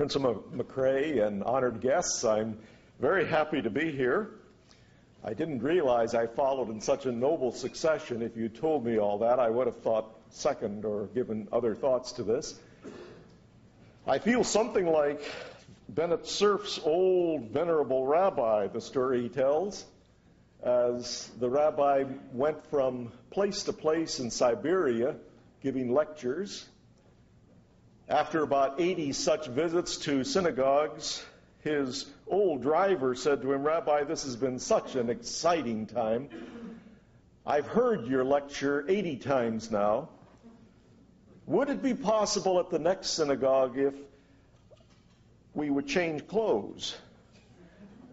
Principal MacRae and honored guests, I'm very happy to be here. I didn't realize I followed in such a noble succession. If you told me all that, I would have thought second or given other thoughts to this. I feel something like Bennett Cerf's old venerable rabbi, the story he tells, as the rabbi went from place to place in Siberia giving lectures. After about 80 such visits to synagogues, his old driver said to him, Rabbi, this has been such an exciting time. I've heard your lecture 80 times now. Would it be possible at the next synagogue if we would change clothes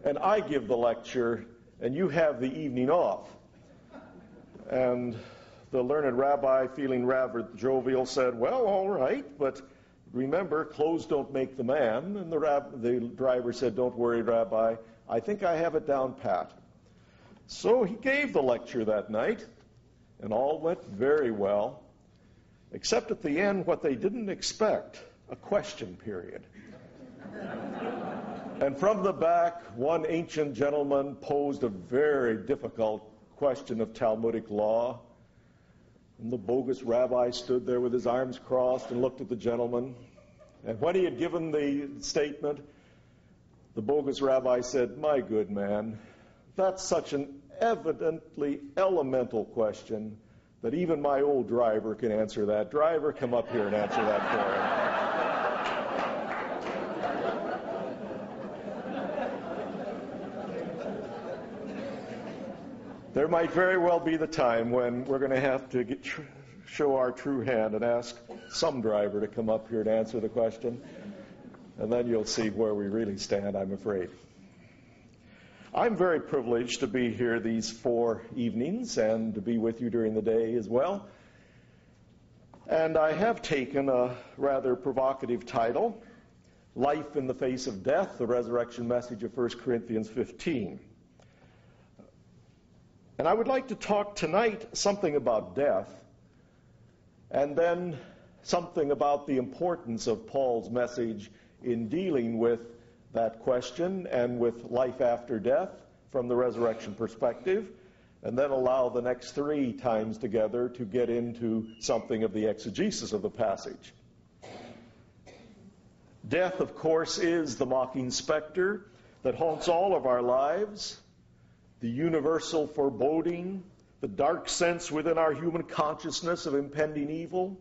and I give the lecture and you have the evening off? And the learned rabbi, feeling rather jovial, said, Well, all right, but remember, clothes don't make the man. And the, rab- the driver said, Don't worry, Rabbi, I think I have it down pat. So he gave the lecture that night, and all went very well, except at the end, what they didn't expect a question period. and from the back, one ancient gentleman posed a very difficult question of Talmudic law. And the bogus rabbi stood there with his arms crossed and looked at the gentleman. And when he had given the statement, the bogus rabbi said, My good man, that's such an evidently elemental question that even my old driver can answer that. Driver, come up here and answer that for him. There might very well be the time when we're going to have to get, show our true hand and ask some driver to come up here and answer the question. And then you'll see where we really stand, I'm afraid. I'm very privileged to be here these four evenings and to be with you during the day as well. And I have taken a rather provocative title Life in the Face of Death, the Resurrection Message of 1 Corinthians 15. And I would like to talk tonight something about death and then something about the importance of Paul's message in dealing with that question and with life after death from the resurrection perspective, and then allow the next three times together to get into something of the exegesis of the passage. Death, of course, is the mocking specter that haunts all of our lives the universal foreboding, the dark sense within our human consciousness of impending evil,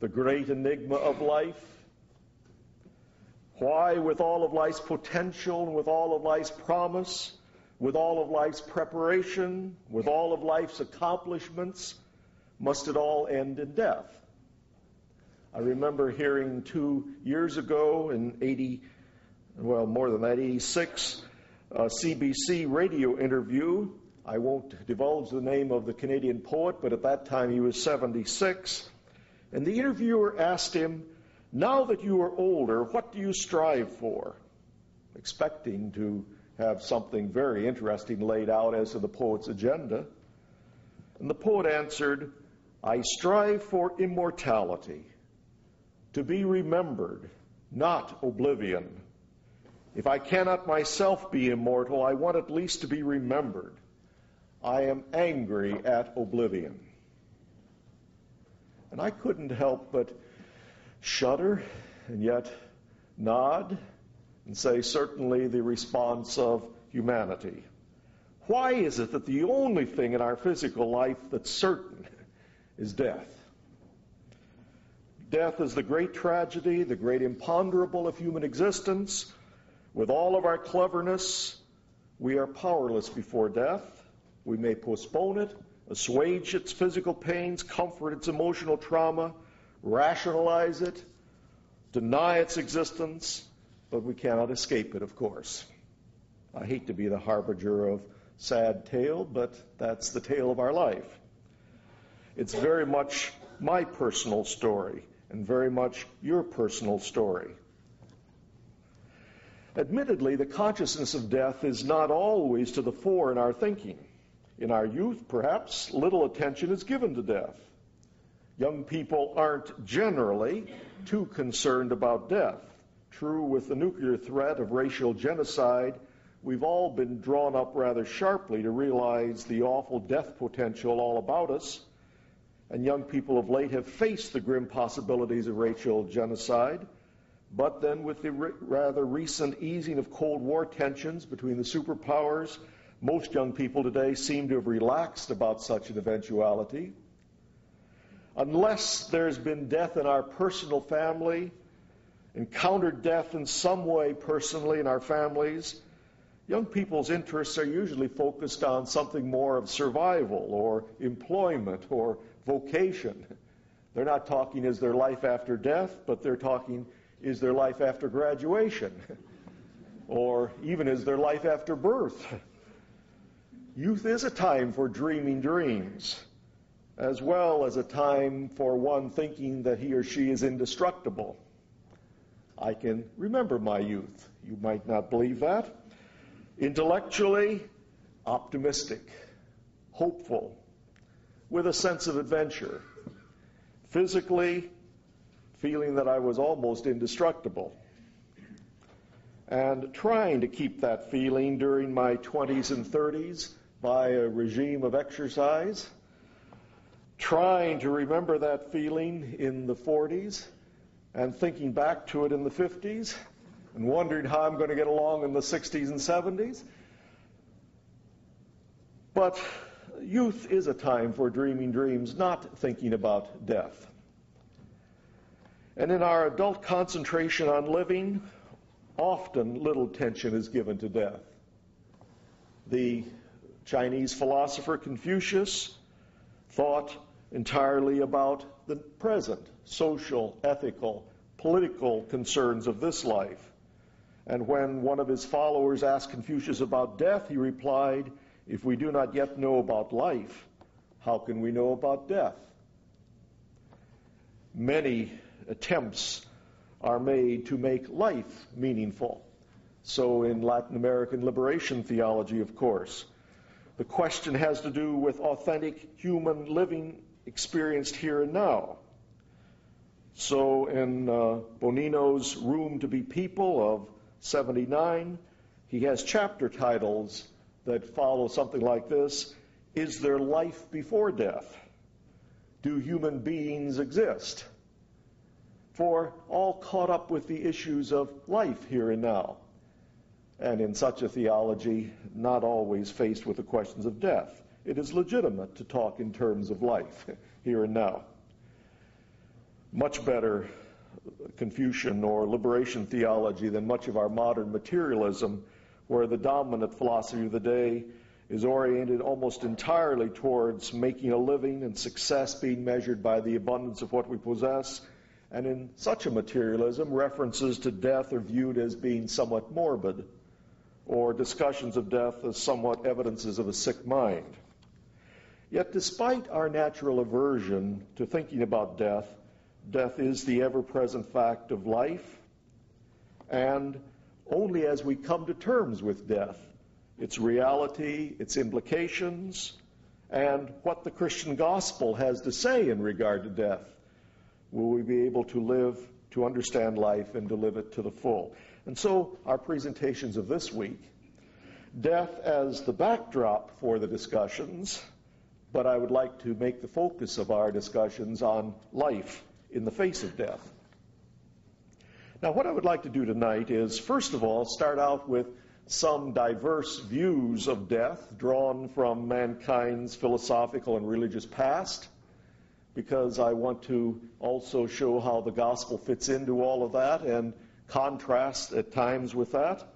the great enigma of life. Why, with all of life's potential with all of life's promise, with all of life's preparation, with all of life's accomplishments, must it all end in death? I remember hearing two years ago in 80, well, more than that, 86, a Uh, CBC radio interview. I won't divulge the name of the Canadian poet, but at that time he was 76. And the interviewer asked him, Now that you are older, what do you strive for? Expecting to have something very interesting laid out as to the poet's agenda. And the poet answered, I strive for immortality, to be remembered, not oblivion. If I cannot myself be immortal, I want at least to be remembered. I am angry at oblivion. And I couldn't help but shudder and yet nod and say, certainly the response of humanity. Why is it that the only thing in our physical life that's certain is death? Death is the great tragedy, the great imponderable of human existence. With all of our cleverness, we are powerless before death. We may postpone it, assuage its physical pains, comfort its emotional trauma, rationalize it, deny its existence, but we cannot escape it, of course. I hate to be the harbinger of sad tale, but that's the tale of our life. It's very much my personal story and very much your personal story. Admittedly, the consciousness of death is not always to the fore in our thinking. In our youth, perhaps, little attention is given to death. Young people aren't generally too concerned about death. True, with the nuclear threat of racial genocide, we've all been drawn up rather sharply to realize the awful death potential all about us. And young people of late have faced the grim possibilities of racial genocide. But then, with the re- rather recent easing of Cold War tensions between the superpowers, most young people today seem to have relaxed about such an eventuality. Unless there's been death in our personal family, encountered death in some way personally in our families, young people's interests are usually focused on something more of survival or employment or vocation. They're not talking, is there life after death, but they're talking, is there life after graduation? or even, is there life after birth? Youth is a time for dreaming dreams, as well as a time for one thinking that he or she is indestructible. I can remember my youth. You might not believe that. Intellectually, optimistic, hopeful, with a sense of adventure. Physically, feeling that I was almost indestructible. And trying to keep that feeling during my 20s and 30s by a regime of exercise. Trying to remember that feeling in the 40s and thinking back to it in the 50s and wondering how I'm going to get along in the 60s and 70s. But youth is a time for dreaming dreams, not thinking about death. And in our adult concentration on living, often little attention is given to death. The Chinese philosopher Confucius thought entirely about the present social, ethical, political concerns of this life. And when one of his followers asked Confucius about death, he replied, If we do not yet know about life, how can we know about death? Many attempts are made to make life meaningful. So, in Latin American liberation theology, of course, the question has to do with authentic human living experienced here and now. So, in uh, Bonino's Room to Be People of 79, he has chapter titles that follow something like this Is there life before death? Do human beings exist? For all caught up with the issues of life here and now. And in such a theology, not always faced with the questions of death. It is legitimate to talk in terms of life here and now. Much better Confucian or liberation theology than much of our modern materialism, where the dominant philosophy of the day is oriented almost entirely towards making a living and success being measured by the abundance of what we possess. And in such a materialism, references to death are viewed as being somewhat morbid, or discussions of death as somewhat evidences of a sick mind. Yet, despite our natural aversion to thinking about death, Death is the ever present fact of life, and only as we come to terms with death, its reality, its implications, and what the Christian gospel has to say in regard to death, will we be able to live, to understand life, and to live it to the full. And so, our presentations of this week, death as the backdrop for the discussions, but I would like to make the focus of our discussions on life in the face of death. Now, what I would like to do tonight is, first of all, start out with some diverse views of death drawn from mankind's philosophical and religious past, because I want to also show how the gospel fits into all of that and contrast at times with that.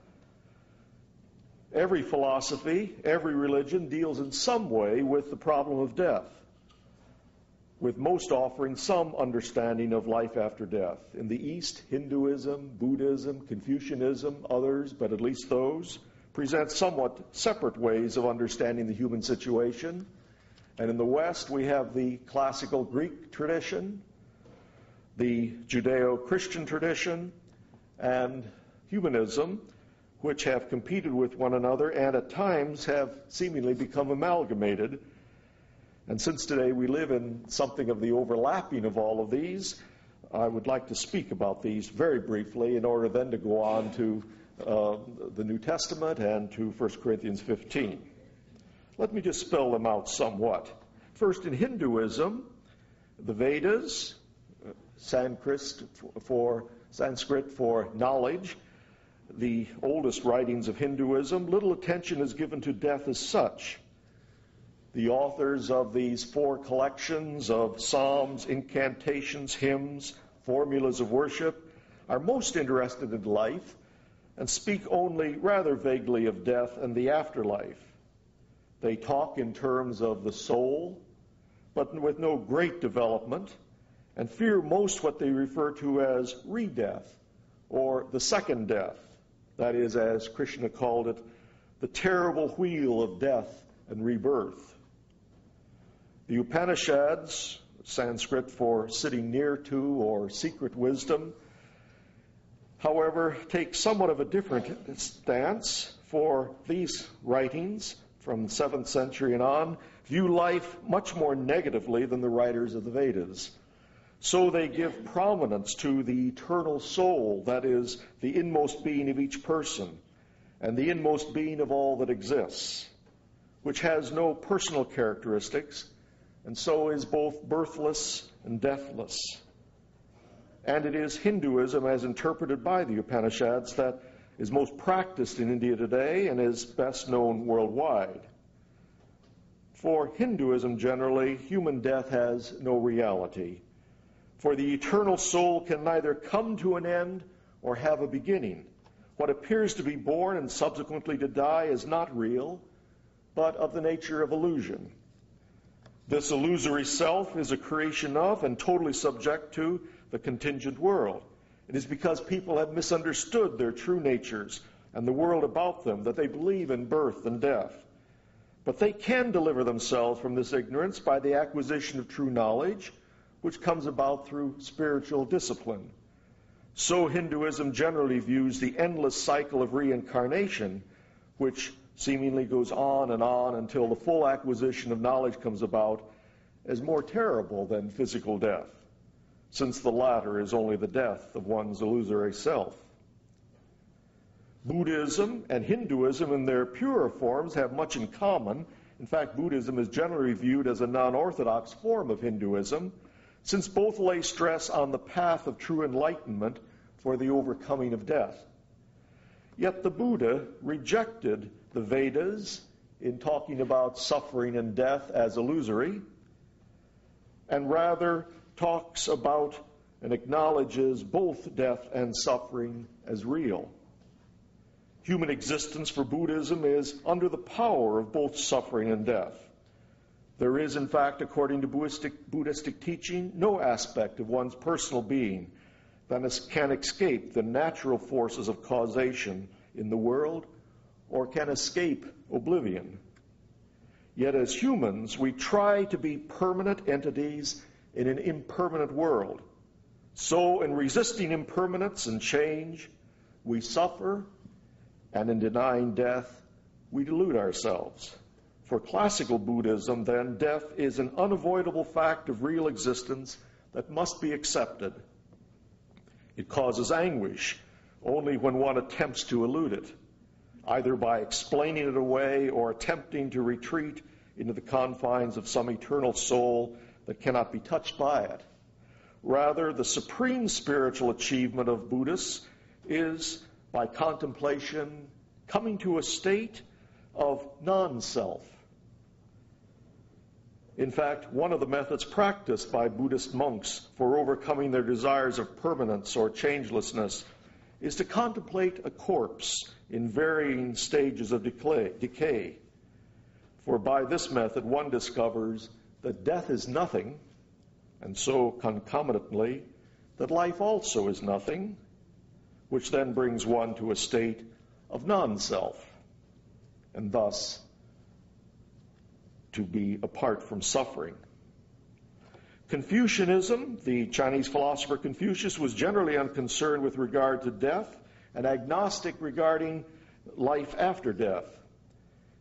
Every philosophy, every religion deals in some way with the problem of death with most offering some understanding of life after death. In the East, Hinduism, Buddhism, Confucianism, others, but at least those, present somewhat separate ways of understanding the human situation. And in the West, we have the classical Greek tradition, the Judeo Christian tradition, and humanism, which have competed with one another and at times have seemingly become amalgamated and since today we live in something of the overlapping of all of these, I would like to speak about these very briefly in order then to go on to uh, the New Testament and to 1 Corinthians 15. Let me just spell them out somewhat. First, in Hinduism, the Vedas, uh, Sanskrit for, Sanskrit for knowledge, the oldest writings of Hinduism, little attention is given to death as such. The authors of these four collections of psalms, incantations, hymns, formulas of worship are most interested in life and speak only rather vaguely of death and the afterlife. They talk in terms of the soul, but with no great development, and fear most what they refer to as re-death, or the second death. That is, as Krishna called it, the terrible wheel of death and rebirth. The Upanishads, Sanskrit for sitting near to or secret wisdom, however, take somewhat of a different stance for these writings from the 7th century and on view life much more negatively than the writers of the Vedas. So they give prominence to the eternal soul, that is, the inmost being of each person, and the inmost being of all that exists, which has no personal characteristics, and so is both birthless and deathless. And it is Hinduism, as interpreted by the Upanishads, that is most practiced in India today and is best known worldwide. For Hinduism generally, human death has no reality. For the eternal soul can neither come to an end or have a beginning. What appears to be born and subsequently to die is not real, but of the nature of illusion. This illusory self is a creation of and totally subject to the contingent world. It is because people have misunderstood their true natures and the world about them that they believe in birth and death. But they can deliver themselves from this ignorance by the acquisition of true knowledge, which comes about through spiritual discipline. So Hinduism generally views the endless cycle of reincarnation, which seemingly goes on and on until the full acquisition of knowledge comes about, as more terrible than physical death since the latter is only the death of one's illusory self. Buddhism and Hinduism, in their purer forms, have much in common. In fact, Buddhism is generally viewed as a non orthodox form of Hinduism, since both lay stress on the path of true enlightenment for the overcoming of death. Yet the Buddha rejected the Vedas in talking about suffering and death as illusory, and rather talks about and acknowledges both death and suffering as real. Human existence for Buddhism is under the power of both suffering and death. There is, in fact, according to Buddhistic, Buddhistic teaching, no aspect of one's personal being that can escape the natural forces of causation in the world or can escape oblivion. Yet as humans, we try to be permanent entities in an impermanent world. So, in resisting impermanence and change, we suffer, and in denying death, we delude ourselves. For classical Buddhism, then, death is an unavoidable fact of real existence that must be accepted. It causes anguish only when one attempts to elude it, either by explaining it away or attempting to retreat into the confines of some eternal soul that cannot be touched by it. Rather, the supreme spiritual achievement of Buddhists is by contemplation coming to a state of non self. In fact, one of the methods practiced by Buddhist monks for overcoming their desires of permanence or changelessness is to contemplate a corpse in varying stages of decay. For by this method, one discovers that death is nothing, and so concomitantly, that life also is nothing, which then brings one to a state of non self, and thus to be apart from suffering. Confucianism, the Chinese philosopher Confucius, was generally unconcerned with regard to death and agnostic regarding life after death.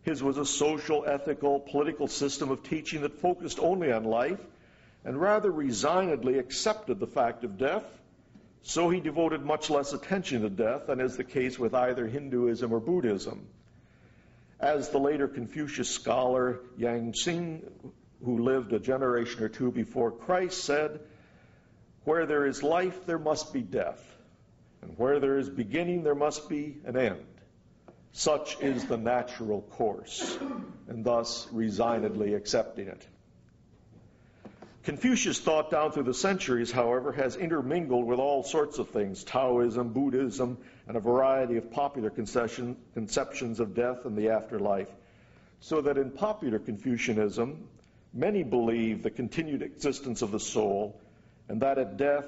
His was a social, ethical, political system of teaching that focused only on life and rather resignedly accepted the fact of death, so he devoted much less attention to death than is the case with either Hinduism or Buddhism. As the later Confucius scholar Yang Xiong, who lived a generation or two before Christ, said, Where there is life, there must be death, and where there is beginning, there must be an end. Such is the natural course, and thus resignedly accepting it. Confucius thought down through the centuries, however, has intermingled with all sorts of things Taoism, Buddhism, and a variety of popular conceptions of death and the afterlife. So that in popular Confucianism, many believe the continued existence of the soul, and that at death,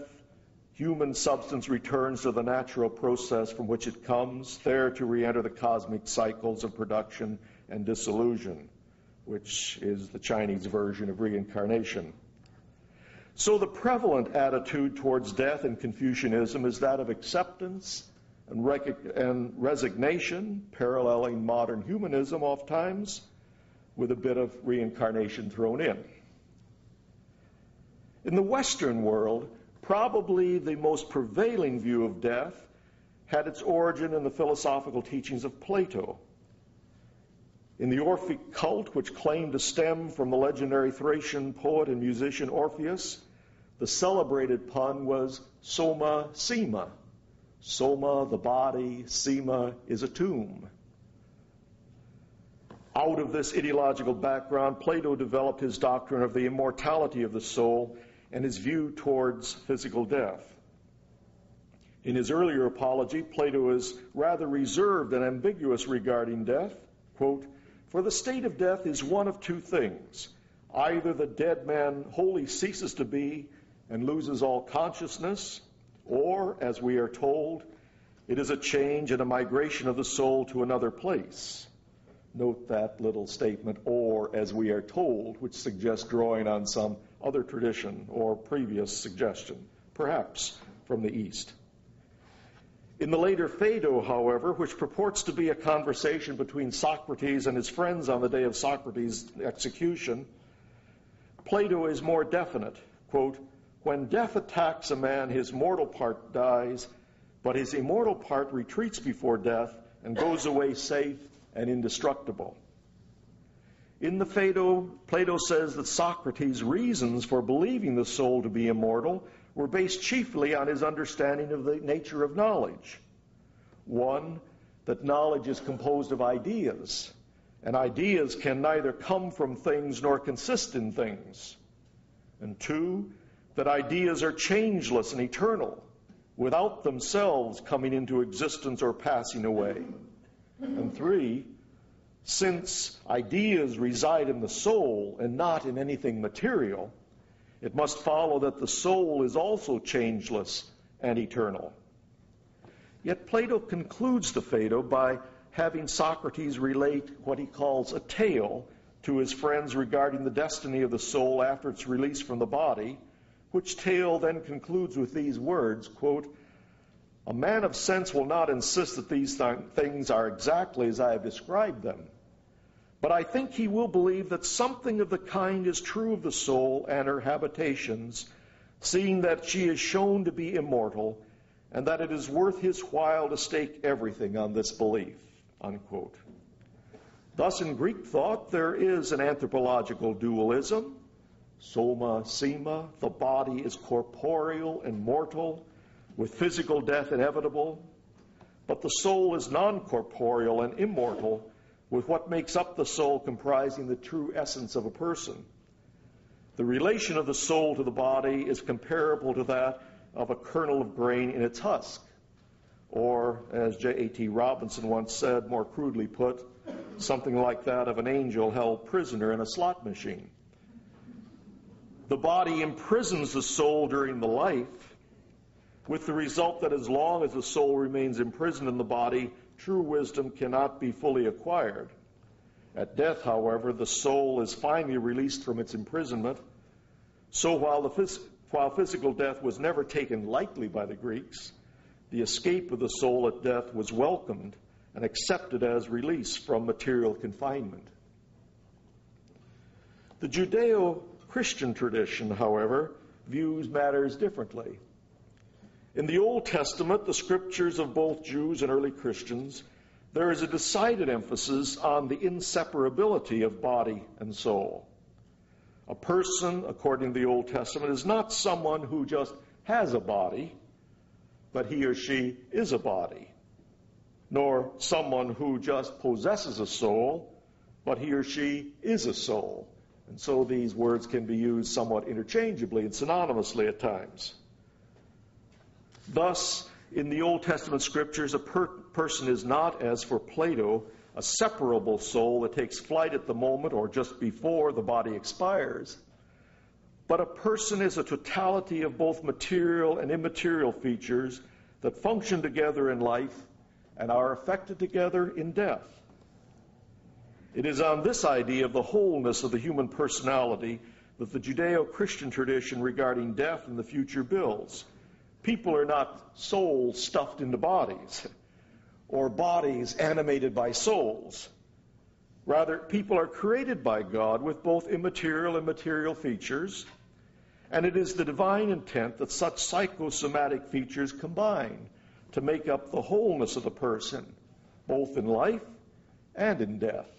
human substance returns to the natural process from which it comes, there to re enter the cosmic cycles of production and dissolution, which is the Chinese version of reincarnation. So the prevalent attitude towards death in Confucianism is that of acceptance and, and resignation, paralleling modern humanism oftentimes, with a bit of reincarnation thrown in. In the Western world, probably the most prevailing view of death had its origin in the philosophical teachings of Plato. In the Orphic cult, which claimed to stem from the legendary Thracian poet and musician Orpheus, the celebrated pun was soma sema. Soma, the body, sema is a tomb. Out of this ideological background, Plato developed his doctrine of the immortality of the soul and his view towards physical death. In his earlier apology, Plato is rather reserved and ambiguous regarding death. Quote, For the state of death is one of two things. Either the dead man wholly ceases to be and loses all consciousness, or, as we are told, it is a change and a migration of the soul to another place. Note that little statement, or as we are told, which suggests drawing on some other tradition or previous suggestion, perhaps from the East. In the later Phaedo, however, which purports to be a conversation between Socrates and his friends on the day of Socrates' execution, Plato is more definite. Quote, when death attacks a man, his mortal part dies, but his immortal part retreats before death and goes away safe and indestructible. In the Phaedo, Plato says that Socrates' reasons for believing the soul to be immortal were based chiefly on his understanding of the nature of knowledge. One, that knowledge is composed of ideas, and ideas can neither come from things nor consist in things. And two, that ideas are changeless and eternal, without themselves coming into existence or passing away. And three, since ideas reside in the soul and not in anything material, it must follow that the soul is also changeless and eternal. Yet Plato concludes the Phaedo by having Socrates relate what he calls a tale to his friends regarding the destiny of the soul after its release from the body which tale then concludes with these words, quote, A man of sense will not insist that these th- things are exactly as I have described them, but I think he will believe that something of the kind is true of the soul and her habitations, seeing that she is shown to be immortal, and that it is worth his while to stake everything on this belief. Unquote. Thus, in Greek thought, there is an anthropological dualism Soma, Sema, the body is corporeal and mortal, with physical death inevitable, but the soul is non corporeal and immortal, with what makes up the soul comprising the true essence of a person. The relation of the soul to the body is comparable to that of a kernel of grain in its husk. Or, as J.A.T. Robinson once said, more crudely put, something like that of an angel held prisoner in a slot machine. The body imprisons the soul during the life, with the result that as long as the soul remains imprisoned in the body, true wisdom cannot be fully acquired. At death, however, the soul is finally released from its imprisonment. So while, the phys- while physical death was never taken lightly by the Greeks, the escape of the soul at death was welcomed and accepted as release from material confinement. The Judeo Christian tradition, however, views matters differently. In the Old Testament, the scriptures of both Jews and early Christians, there is a decided emphasis on the inseparability of body and soul. A person, according to the Old Testament, is not someone who just has a body, but he or she is a body. Nor someone who just possesses a soul, but he or she is a soul. And so these words can be used somewhat interchangeably and synonymously at times. Thus, in the Old Testament scriptures, a per- person is not, as for Plato, a separable soul that takes flight at the moment or just before the body expires. But a person is a totality of both material and immaterial features that function together in life and are affected together in death. It is on this idea of the wholeness of the human personality that the Judeo Christian tradition regarding death and the future builds. People are not souls stuffed into bodies or bodies animated by souls. Rather, people are created by God with both immaterial and material features, and it is the divine intent that such psychosomatic features combine to make up the wholeness of the person, both in life and in death.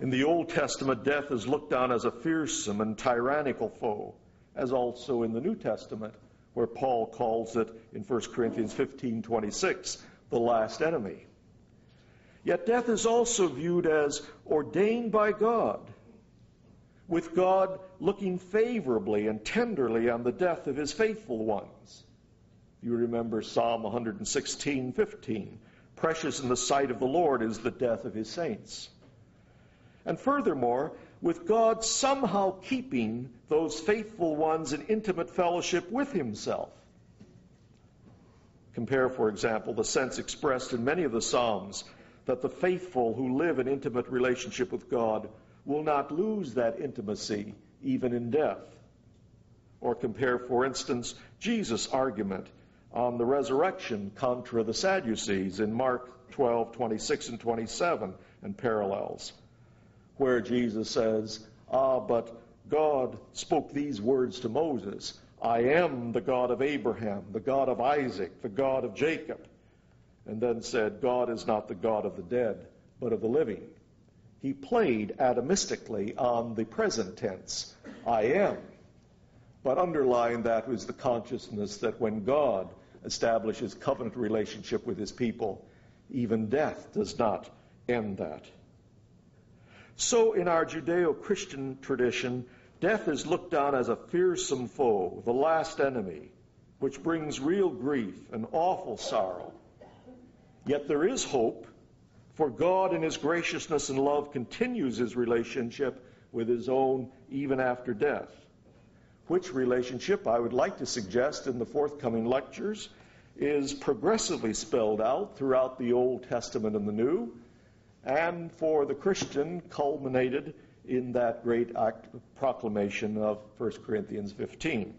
In the Old Testament, death is looked on as a fearsome and tyrannical foe, as also in the New Testament, where Paul calls it in 1 Corinthians 15:26 the last enemy. Yet death is also viewed as ordained by God, with God looking favorably and tenderly on the death of his faithful ones. You remember Psalm 116:15, precious in the sight of the Lord is the death of his saints. And furthermore, with God somehow keeping those faithful ones in intimate fellowship with himself. Compare, for example, the sense expressed in many of the Psalms that the faithful who live in intimate relationship with God will not lose that intimacy even in death. Or compare, for instance, Jesus' argument on the resurrection contra the Sadducees in Mark 12, 26 and 27 and parallels, where Jesus says, Ah, but God spoke these words to Moses I am the God of Abraham, the God of Isaac, the God of Jacob. And then said, God is not the God of the dead, but of the living. He played atomistically on the present tense, I am. But underlying that was the consciousness that when God establishes covenant relationship with his people, even death does not end that. So in our Judeo Christian tradition, Death is looked on as a fearsome foe, the last enemy, which brings real grief and awful sorrow. Yet there is hope, for God in His graciousness and love continues His relationship with His own even after death. Which relationship I would like to suggest in the forthcoming lectures is progressively spelled out throughout the Old Testament and the New, and for the Christian culminated in that great proclamation of 1 Corinthians 15.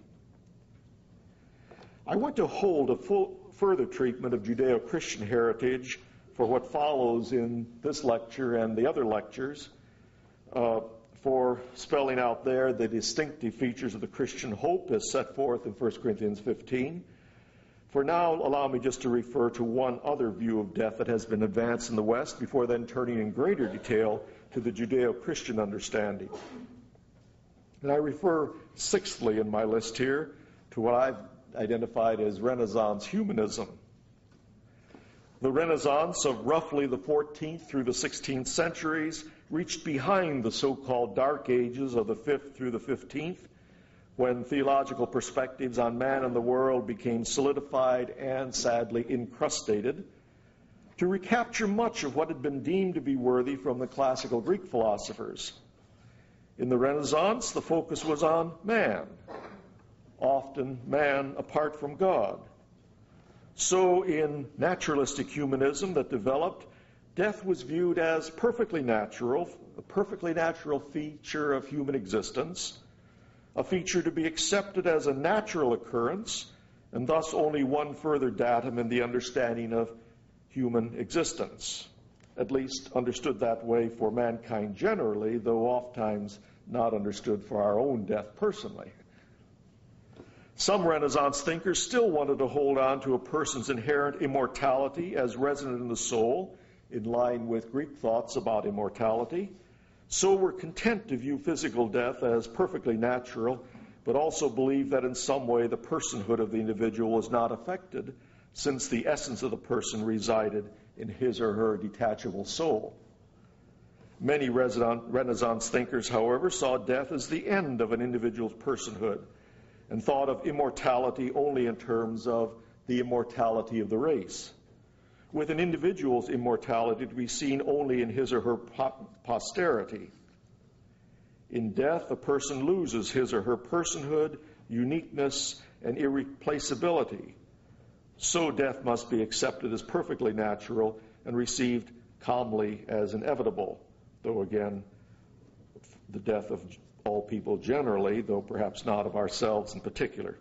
I want to hold a full, further treatment of Judeo Christian heritage for what follows in this lecture and the other lectures, uh, for spelling out there the distinctive features of the Christian hope as set forth in 1 Corinthians 15. For now, allow me just to refer to one other view of death that has been advanced in the West before then turning in greater detail to the Judeo Christian understanding. And I refer, sixthly, in my list here, to what I've identified as Renaissance humanism. The Renaissance of roughly the 14th through the 16th centuries reached behind the so called Dark Ages of the 5th through the 15th, when theological perspectives on man and the world became solidified and sadly incrustated to recapture much of what had been deemed to be worthy from the classical Greek philosophers. In the Renaissance, the focus was on man, often man apart from God. So, in naturalistic humanism that developed, death was viewed as perfectly natural, a perfectly natural feature of human existence, a feature to be accepted as a natural occurrence, and thus only one further datum in the understanding of human existence, at least understood that way for mankind generally, though oftentimes not understood for our own death personally. Some Renaissance thinkers still wanted to hold on to a person's inherent immortality as resident in the soul, in line with Greek thoughts about immortality. So we were content to view physical death as perfectly natural, but also believe that in some way the personhood of the individual was not affected, since the essence of the person resided in his or her detachable soul. Many Renaissance thinkers, however, saw death as the end of an individual's personhood and thought of immortality only in terms of the immortality of the race, with an individual's immortality to be seen only in his or her posterity. In death, a person loses his or her personhood, uniqueness, and irreplaceability. So death must be accepted as perfectly natural and received calmly as inevitable, though again, the death of all people generally, though perhaps not of ourselves in particular.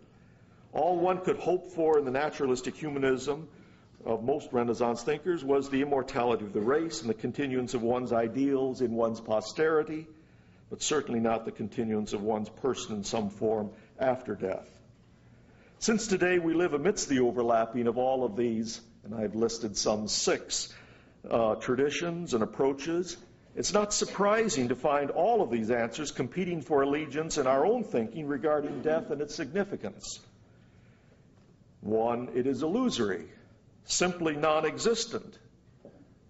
All one could hope for in the naturalistic humanism of most Renaissance thinkers was the immortality of the race and the continuance of one's ideals in one's posterity, but certainly not the continuance of one's person in some form after death. Since today we live amidst the overlapping of all of these, and I've listed some six uh, traditions and approaches, it's not surprising to find all of these answers competing for allegiance in our own thinking regarding death and its significance. One, it is illusory, simply non existent,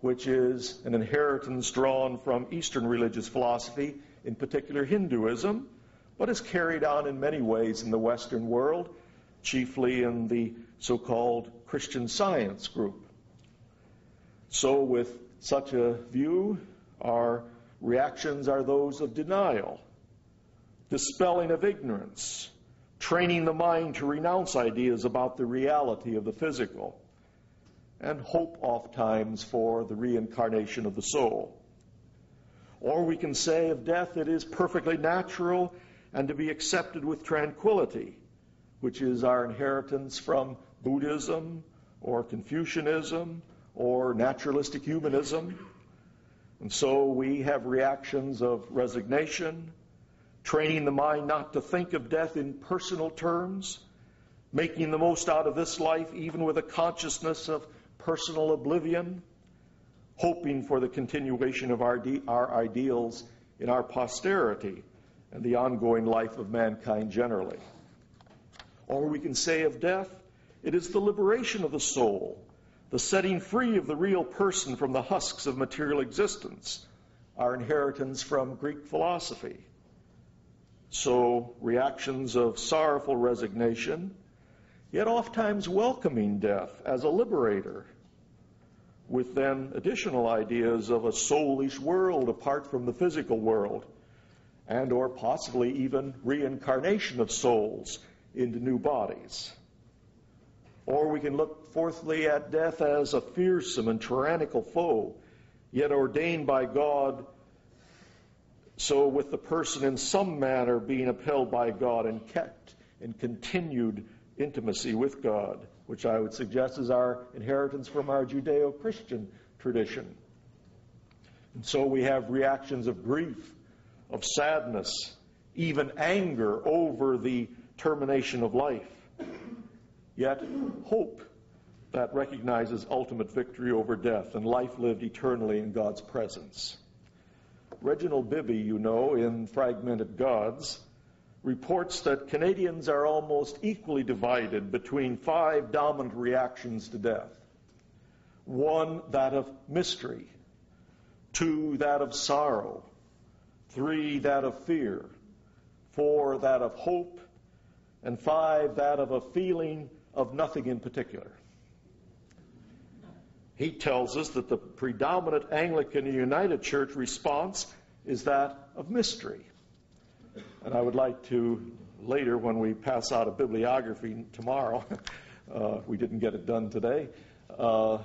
which is an inheritance drawn from Eastern religious philosophy, in particular Hinduism, but is carried on in many ways in the Western world, chiefly in the so called Christian science group. So, with such a view, our reactions are those of denial, dispelling of ignorance, training the mind to renounce ideas about the reality of the physical, and hope oftentimes for the reincarnation of the soul. Or we can say of death it is perfectly natural and to be accepted with tranquility, which is our inheritance from Buddhism or Confucianism or naturalistic humanism. And so we have reactions of resignation, training the mind not to think of death in personal terms, making the most out of this life even with a consciousness of personal oblivion, hoping for the continuation of our, our ideals in our posterity and the ongoing life of mankind generally. Or we can say of death, it is the liberation of the soul the setting free of the real person from the husks of material existence, our inheritance from Greek philosophy. So, reactions of sorrowful resignation, yet oftentimes welcoming death as a liberator, with then additional ideas of a soulish world apart from the physical world, and or possibly even reincarnation of souls into new bodies. Or we can look fourthly at death as a fearsome and tyrannical foe, yet ordained by God, so with the person in some manner being upheld by God and kept in continued intimacy with God, which I would suggest is our inheritance from our Judeo Christian tradition. And so we have reactions of grief, of sadness, even anger over the termination of life yet hope that recognizes ultimate victory over death and life lived eternally in God's presence. Reginald Bibby, you know, in Fragmented Gods, reports that Canadians are almost equally divided between five dominant reactions to death. One, that of mystery. Two, that of sorrow. Three, that of fear. Four, that of hope. And five, that of a feeling of nothing in particular. He tells us that the predominant Anglican United Church response is that of mystery. And I would like to later, when we pass out a bibliography tomorrow, uh, we didn't get it done today, uh,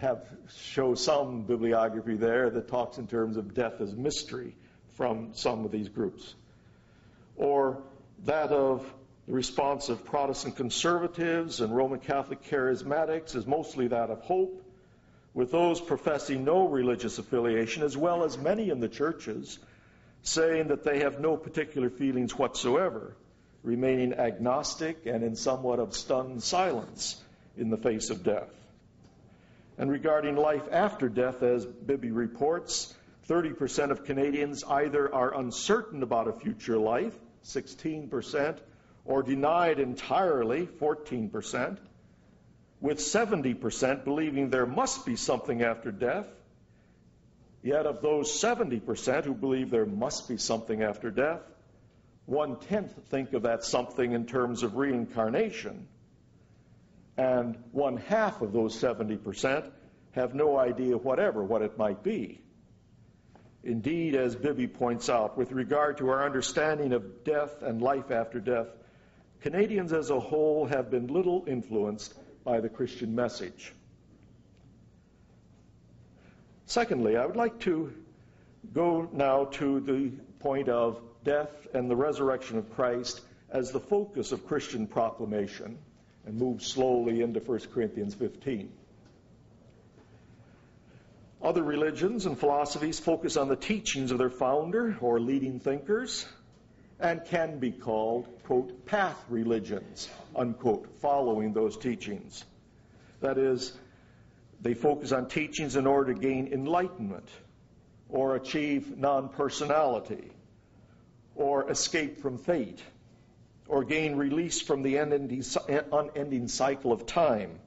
have show some bibliography there that talks in terms of death as mystery from some of these groups, or that of the response of Protestant conservatives and Roman Catholic charismatics is mostly that of hope, with those professing no religious affiliation, as well as many in the churches, saying that they have no particular feelings whatsoever, remaining agnostic and in somewhat of stunned silence in the face of death. And regarding life after death, as Bibby reports, 30% of Canadians either are uncertain about a future life, 16%, or denied entirely, 14%, with 70% believing there must be something after death. Yet of those 70% who believe there must be something after death, one tenth think of that something in terms of reincarnation, and one half of those 70% have no idea whatever what it might be. Indeed, as Bibby points out, with regard to our understanding of death and life after death, Canadians as a whole have been little influenced by the Christian message. Secondly, I would like to go now to the point of death and the resurrection of Christ as the focus of Christian proclamation and move slowly into 1 Corinthians 15. Other religions and philosophies focus on the teachings of their founder or leading thinkers and can be called, quote, path religions, unquote, following those teachings. That is, they focus on teachings in order to gain enlightenment or achieve non personality or escape from fate or gain release from the unending cycle of time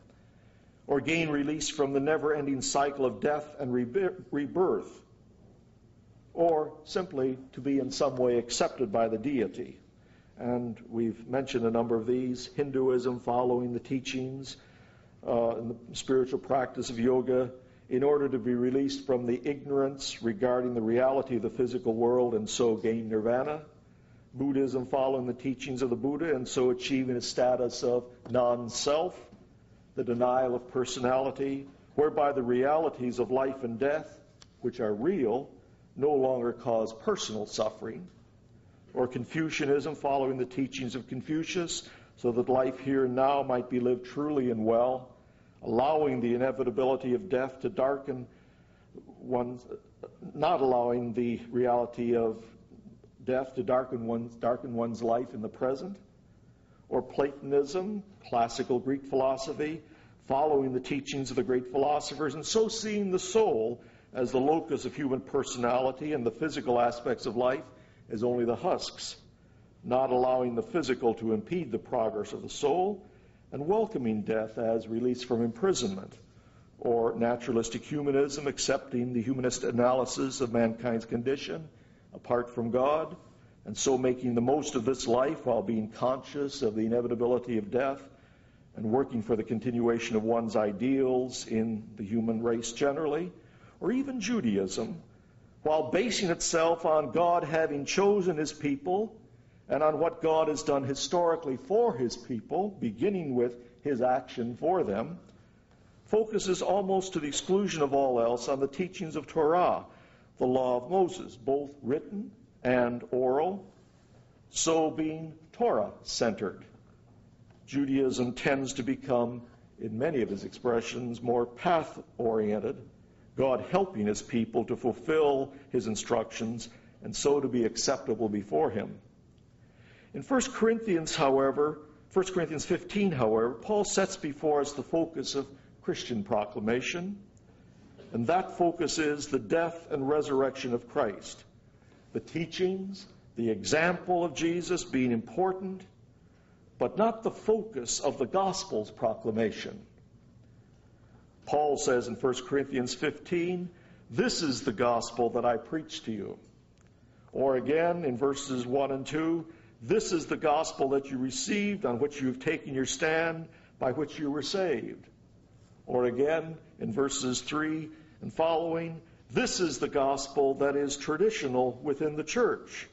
or gain release from the never ending cycle of death and rebirth, or simply to be in some way accepted by the deity. And we've mentioned a number of these Hinduism following the teachings uh, in the spiritual practice of yoga in order to be released from the ignorance regarding the reality of the physical world and so gain nirvana. Buddhism following the teachings of the Buddha and so achieving a status of non self the denial of personality, whereby the realities of life and death, which are real, no longer cause personal suffering, or Confucianism following the teachings of Confucius, so that life here and now might be lived truly and well, allowing the inevitability of death to darken one's, not allowing the reality of death to darken one's, darken one's life in the present, or Platonism, classical Greek philosophy, following the teachings of the great philosophers, and so seeing the soul as the locus of human personality and the physical aspects of life as only the husks, not allowing the physical to impede the progress of the soul, and welcoming death as release from imprisonment, or naturalistic humanism accepting the humanist analysis of mankind's condition apart from God and so making the most of this life while being conscious of the inevitability of death and working for the continuation of one's ideals in the human race generally, or even Judaism, while basing itself on God having chosen his people and on what God has done historically for his people, beginning with his action for them, focuses almost to the exclusion of all else on the teachings of Torah, the law of Moses, both written and oral, so being Torah centered. Judaism tends to become, in many of his expressions, more path oriented, God helping his people to fulfill his instructions and so to be acceptable before him. In 1 Corinthians, however, 1 Corinthians 15, however, Paul sets before us the focus of Christian proclamation, and that focus is the death and resurrection of Christ the teachings, the example of Jesus being important, but not the focus of the gospel's proclamation. Paul says in 1 Corinthians 15, This is the gospel that I preach to you. Or again in verses 1 and 2, This is the gospel that you received, on which you have taken your stand, by which you were saved. Or again in verses 3 and following, this is the gospel that is traditional within the church.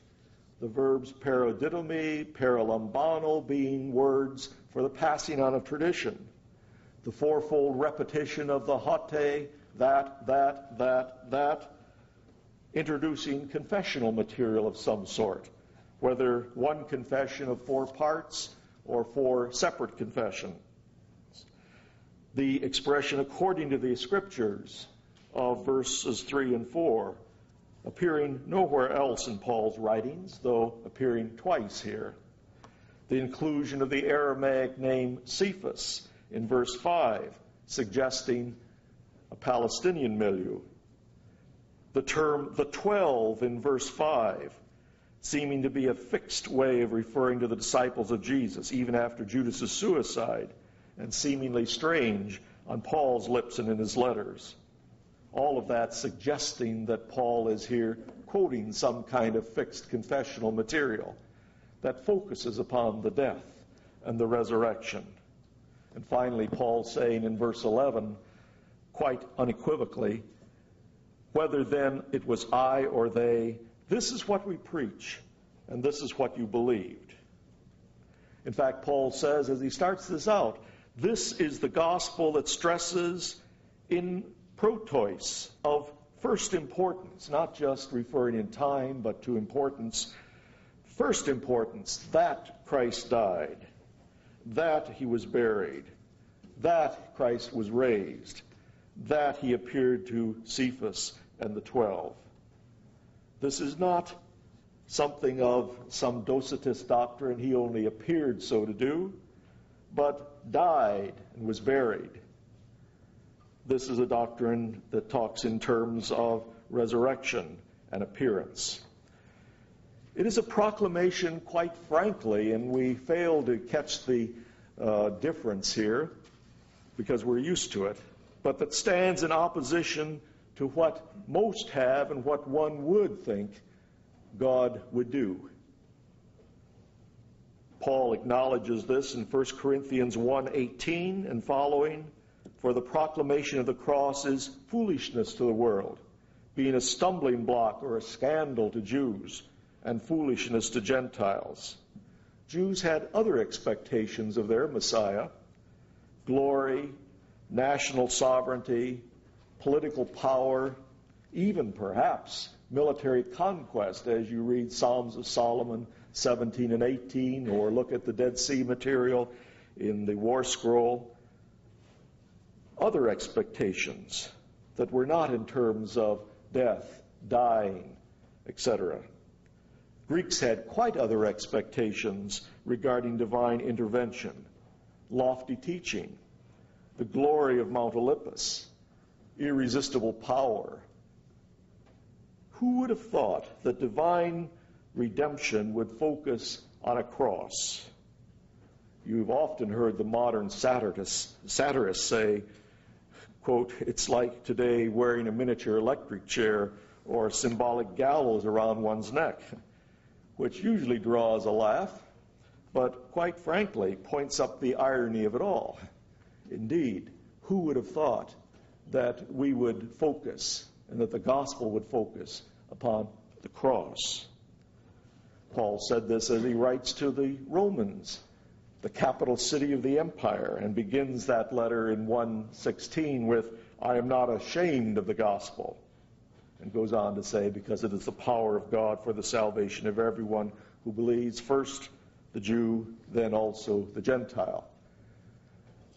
The verbs paradidomi, paralambano being words for the passing on of tradition. The fourfold repetition of the hoti, that, that, that, that, introducing confessional material of some sort, whether one confession of four parts or four separate confessions. The expression according to the scriptures, of verses 3 and 4, appearing nowhere else in Paul's writings, though appearing twice here. The inclusion of the Aramaic name Cephas in verse 5, suggesting a Palestinian milieu. The term the twelve in verse 5, seeming to be a fixed way of referring to the disciples of Jesus, even after Judas's suicide, and seemingly strange on Paul's lips and in his letters. All of that suggesting that Paul is here quoting some kind of fixed confessional material that focuses upon the death and the resurrection. And finally, Paul saying in verse 11, quite unequivocally, whether then it was I or they, this is what we preach, and this is what you believed. In fact, Paul says as he starts this out, this is the gospel that stresses en protois, of first importance, not just referring in time, but to importance. First importance, that Christ died, that he was buried, that Christ was raised, that he appeared to Cephas and the twelve. This is not something of some Docetist doctrine, he only appeared so to do, but died and was buried. This is a doctrine that talks in terms of resurrection and appearance. It is a proclamation, quite frankly, and we fail to catch the uh, difference here because we're used to it, but that stands in opposition to what most have and what one would think God would do. Paul acknowledges this in 1 Corinthians 1:18 and following for the proclamation of the cross is foolishness to the world, being a stumbling block or a scandal to Jews and foolishness to Gentiles. Jews had other expectations of their Messiah glory, national sovereignty, political power, even perhaps military conquest, as you read Psalms of Solomon 17 and 18, or look at the Dead Sea material in the War Scroll other expectations that were not in terms of death, dying, etc. Greeks had quite other expectations regarding divine intervention, lofty teaching, the glory of Mount Olympus, irresistible power. Who would have thought that divine redemption would focus on a cross? You've often heard the modern satirists, say, quote, it's like today wearing a miniature electric chair or a symbolic gallows around one's neck, which usually draws a laugh, but quite frankly points up the irony of it all. Indeed, who would have thought that we would focus and that the gospel would focus upon the cross? Paul said this as he writes to the Romans the capital city of the empire, and begins that letter in 116 with, I am not ashamed of the gospel. And goes on to say, because it is the power of God for the salvation of everyone who believes, first the Jew, then also the Gentile.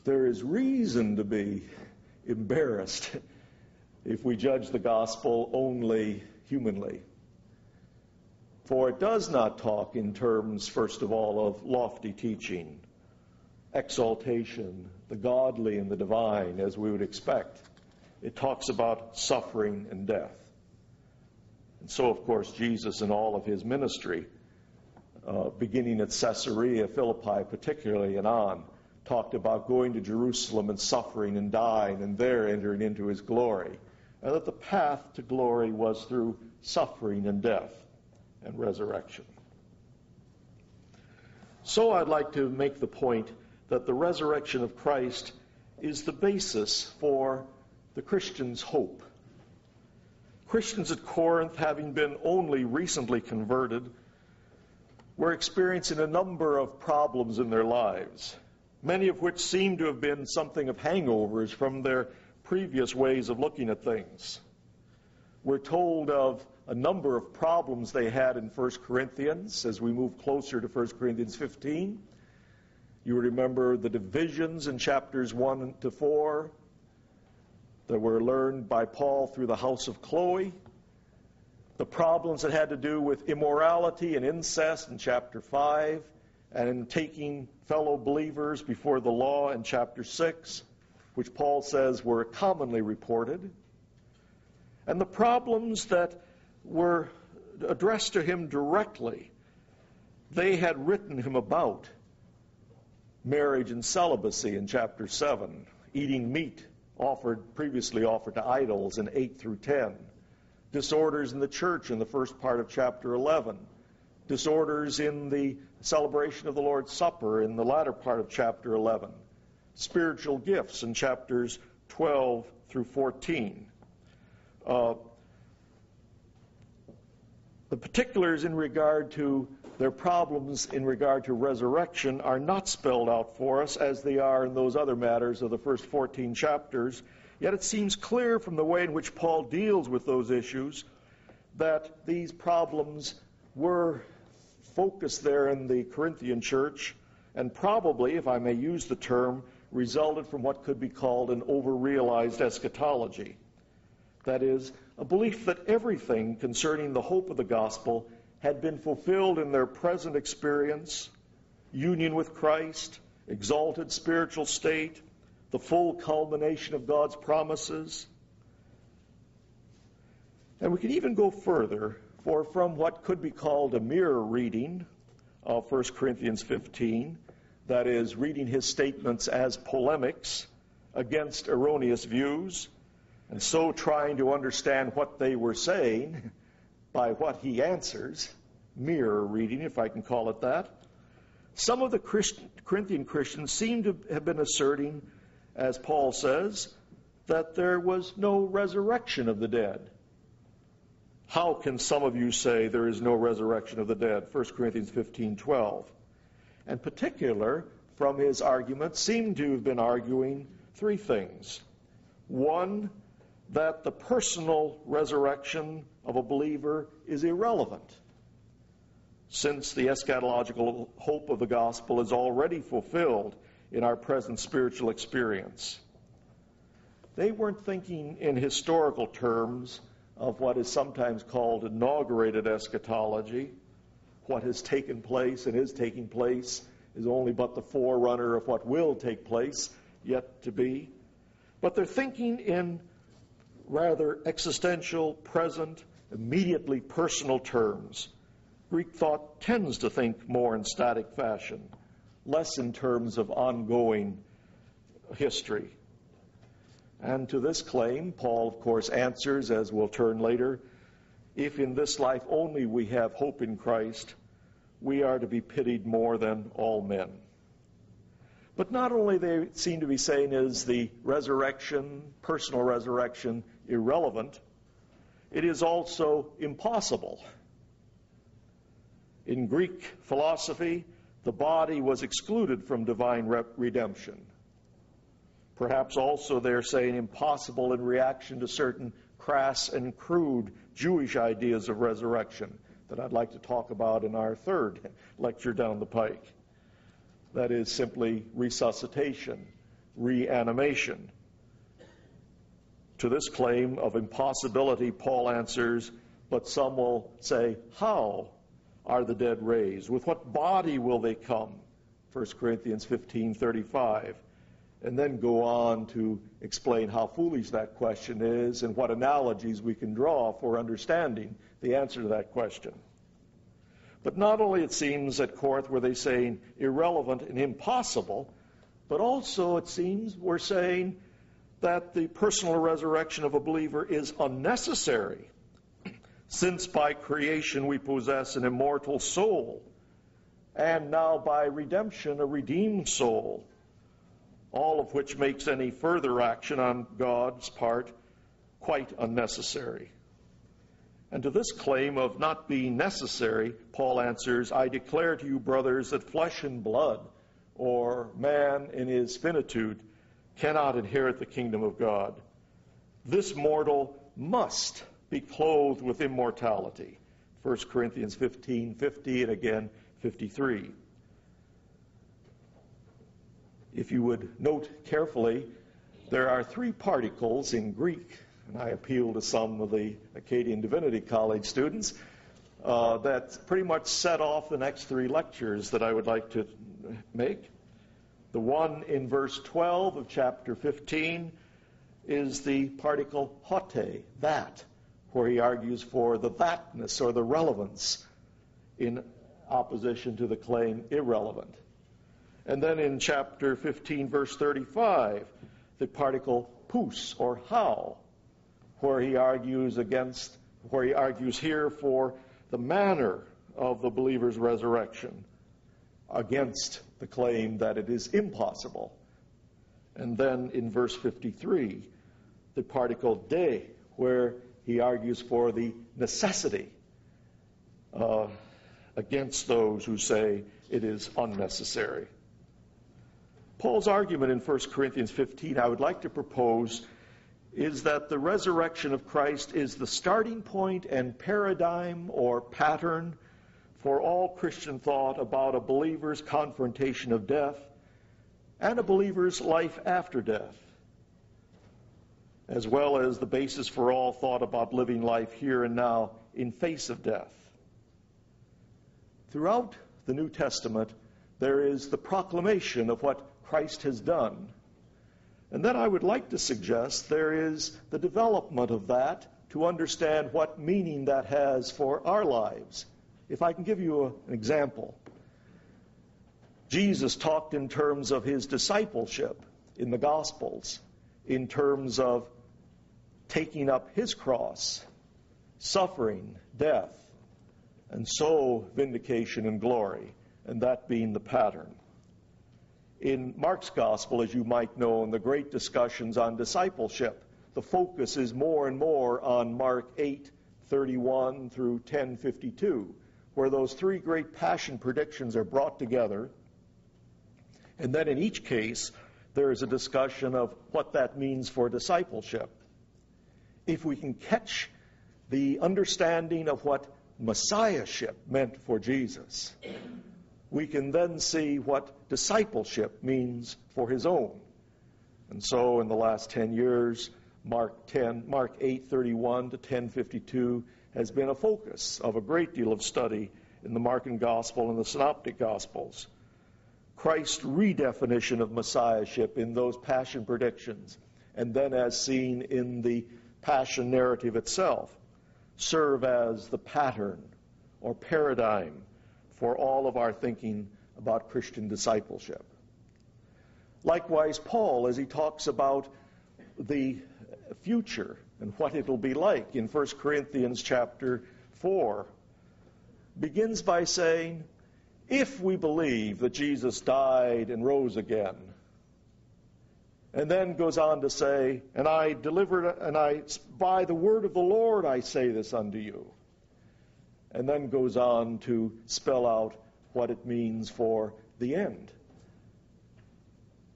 There is reason to be embarrassed if we judge the gospel only humanly. For it does not talk in terms, first of all, of lofty teaching, exaltation, the godly and the divine, as we would expect. It talks about suffering and death. And so, of course, Jesus in all of his ministry, uh, beginning at Caesarea Philippi particularly and on, talked about going to Jerusalem and suffering and dying and there entering into his glory. And that the path to glory was through suffering and death and resurrection. So I'd like to make the point that the resurrection of Christ is the basis for the Christian's hope. Christians at Corinth, having been only recently converted, were experiencing a number of problems in their lives, many of which seem to have been something of hangovers from their previous ways of looking at things. We're told of a number of problems they had in 1 Corinthians as we move closer to 1 Corinthians 15. You remember the divisions in chapters 1 to 4 that were learned by Paul through the house of Chloe. the problems that had to do with immorality and incest in chapter 5, and taking fellow believers before the law in chapter 6, which Paul says were commonly reported, and the problems that were addressed to him directly, they had written him about marriage and celibacy in chapter 7, eating meat offered previously offered to idols in 8 through 10, disorders in the church in the first part of chapter 11, disorders in the celebration of the Lord's Supper in the latter part of chapter 11, spiritual gifts in chapters 12 through 14. Uh, the particulars in regard to their problems in regard to resurrection are not spelled out for us as they are in those other matters of the first 14 chapters. Yet it seems clear from the way in which Paul deals with those issues that these problems were focused there in the Corinthian church and probably, if I may use the term, resulted from what could be called an over-realized eschatology. That is, a belief that everything concerning the hope of the gospel had been fulfilled in their present experience, union with Christ, exalted spiritual state, the full culmination of God's promises. And we can even go further, for from what could be called a mirror reading of 1 Corinthians 15, that is, reading his statements as polemics against erroneous views, and so trying to understand what they were saying, by what he answers, mirror reading, if I can call it that. Some of the Corinthian Christians seem to have been asserting, as Paul says, that there was no resurrection of the dead. How can some of you say there is no resurrection of the dead? 1 Corinthians 15:12. And particular from his argument seem to have been arguing three things. One, that the personal resurrection of a believer is irrelevant, since the eschatological hope of the gospel is already fulfilled in our present spiritual experience. They weren't thinking in historical terms of what is sometimes called inaugurated eschatology. What has taken place and is taking place is only but the forerunner of what will take place yet to be. But they're thinking in rather existential, present, immediately personal terms. Greek thought tends to think more in static fashion, less in terms of ongoing history. And to this claim, Paul, of course, answers, as we'll turn later, if in this life only we have hope in Christ, we are to be pitied more than all men. But not only they seem to be saying is the resurrection, personal resurrection, irrelevant, it is also impossible. In Greek philosophy, the body was excluded from divine redemption. Perhaps also they're saying impossible in reaction to certain crass and crude Jewish ideas of resurrection that I'd like to talk about in our third lecture down the pike. That is simply resuscitation, reanimation. To this claim of impossibility, Paul answers, but some will say, How are the dead raised? With what body will they come? 1 Corinthians 15:35. And then go on to explain how foolish that question is and what analogies we can draw for understanding the answer to that question. But not only it seems at Corinth were they saying irrelevant and impossible, but also it seems we're saying that the personal resurrection of a believer is unnecessary, since by creation we possess an immortal soul, and now by redemption a redeemed soul, all of which makes any further action on God's part quite unnecessary. And to this claim of not being necessary, Paul answers, I declare to you, brothers, that flesh and blood, or man in his finitude, cannot inherit the kingdom of God. This mortal must be clothed with immortality. 1 Corinthians 15 50 and again 53. If you would note carefully, there are three particles in Greek and I appeal to some of the Acadian Divinity College students, uh, that pretty much set off the next three lectures that I would like to make. The one in verse 12 of chapter 15 is the particle hoti, that, where he argues for the thatness or the relevance in opposition to the claim irrelevant. And then in chapter 15, verse 35, the particle pous or how, where he argues against, where he argues here for the manner of the believer's resurrection against the claim that it is impossible. And then in verse 53, the particle dei, where he argues for the necessity uh, against those who say it is unnecessary. Paul's argument in 1 Corinthians 15, I would like to propose, is that the resurrection of Christ is the starting point and paradigm or pattern for all Christian thought about a believer's confrontation of death and a believer's life after death, as well as the basis for all thought about living life here and now in face of death. Throughout the New Testament, there is the proclamation of what Christ has done. And then I would like to suggest there is the development of that to understand what meaning that has for our lives. If I can give you a, an example, Jesus talked in terms of his discipleship in the Gospels, in terms of taking up his cross, suffering, death, and so vindication and glory, and that being the pattern. In Mark's gospel, as you might know, in the great discussions on discipleship, the focus is more and more on Mark 8, 31 through 1052, where those three great passion predictions are brought together. And then in each case, there is a discussion of what that means for discipleship. If we can catch the understanding of what messiahship meant for Jesus, we can then see what discipleship means for his own. And so in the last 10 years, Mark 10, Mark 8:31 to 10:52 has been a focus of a great deal of study in the Markan Gospel and the Synoptic Gospels. Christ's redefinition of messiahship in those passion predictions, and then as seen in the passion narrative itself, serve as the pattern or paradigm for all of our thinking about Christian discipleship. Likewise, Paul, as he talks about the future and what it'll be like in 1 Corinthians chapter 4, begins by saying, if we believe that Jesus died and rose again, and then goes on to say, and I delivered, and I, by the word of the Lord, I say this unto you. And then goes on to spell out what it means for the end.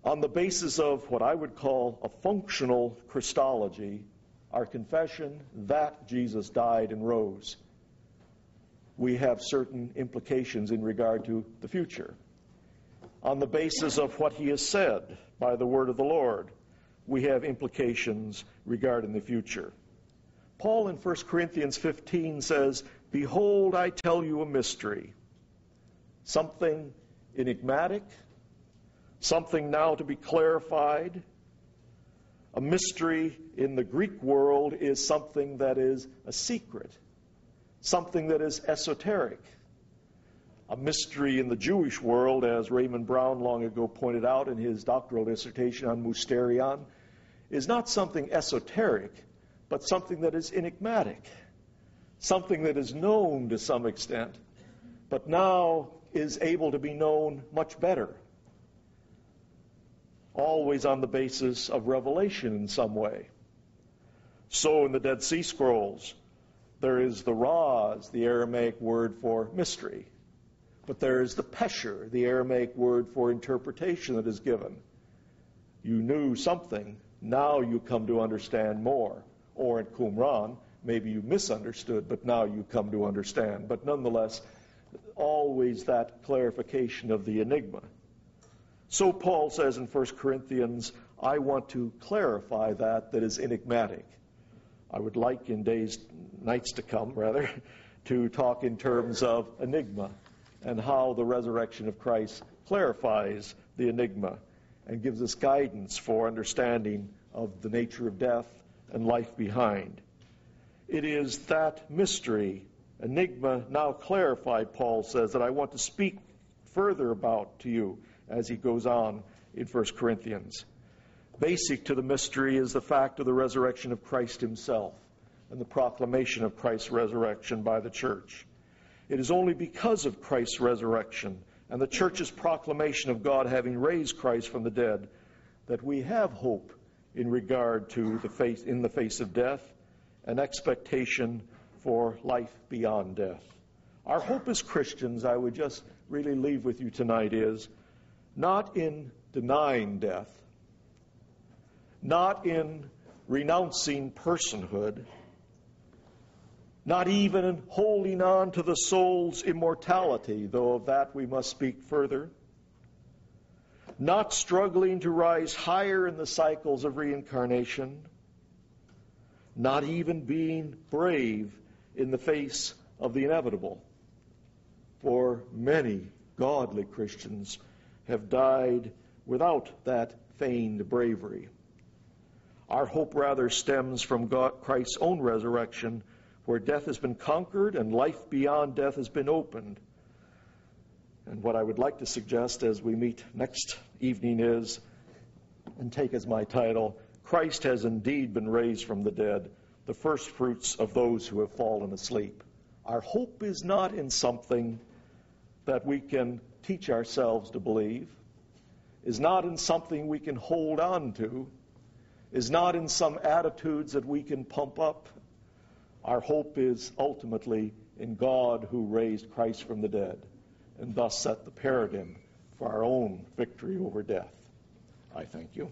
On the basis of what I would call a functional Christology, our confession that Jesus died and rose, we have certain implications in regard to the future. On the basis of what he has said, by the word of the Lord, we have implications regarding the future. Paul in 1 Corinthians 15 says, Behold, I tell you a mystery, something enigmatic, something now to be clarified. A mystery in the Greek world is something that is a secret, something that is esoteric. A mystery in the Jewish world, as Raymond Brown long ago pointed out in his doctoral dissertation on Mysterion, is not something esoteric, but something that is enigmatic, something that is known to some extent, but now is able to be known much better. Always on the basis of revelation in some way. So in the Dead Sea Scrolls, there is the Raz, the Aramaic word for mystery. But there is the pesher, the Aramaic word for interpretation that is given. You knew something, now you come to understand more. Or in Qumran, maybe you misunderstood, but now you come to understand. But nonetheless, always that clarification of the enigma. So Paul says in 1 Corinthians, I want to clarify that that is enigmatic. I would like in days, nights to come, rather, to talk in terms of enigma and how the resurrection of Christ clarifies the enigma and gives us guidance for understanding of the nature of death and life behind. It is that mystery, enigma now clarified, Paul says, that I want to speak further about to you as he goes on in 1 Corinthians. Basic to the mystery is the fact of the resurrection of Christ himself and the proclamation of Christ's resurrection by the church. It is only because of Christ's resurrection and the church's proclamation of God having raised Christ from the dead that we have hope in regard to the face in the face of death and expectation for life beyond death. Our hope as Christians, I would just really leave with you tonight, is not in denying death, not in renouncing personhood, not even in holding on to the soul's immortality, though of that we must speak further, not struggling to rise higher in the cycles of reincarnation, not even being brave in the face of the inevitable. For many godly Christians have died without that feigned bravery. Our hope rather stems from God, Christ's own resurrection where death has been conquered and life beyond death has been opened. And what I would like to suggest as we meet next evening is, and take as my title, Christ has indeed been raised from the dead, the first fruits of those who have fallen asleep. Our hope is not in something that we can teach ourselves to believe, is not in something we can hold on to, is not in some attitudes that we can pump up our hope is ultimately in God who raised Christ from the dead and thus set the paradigm for our own victory over death. I thank you.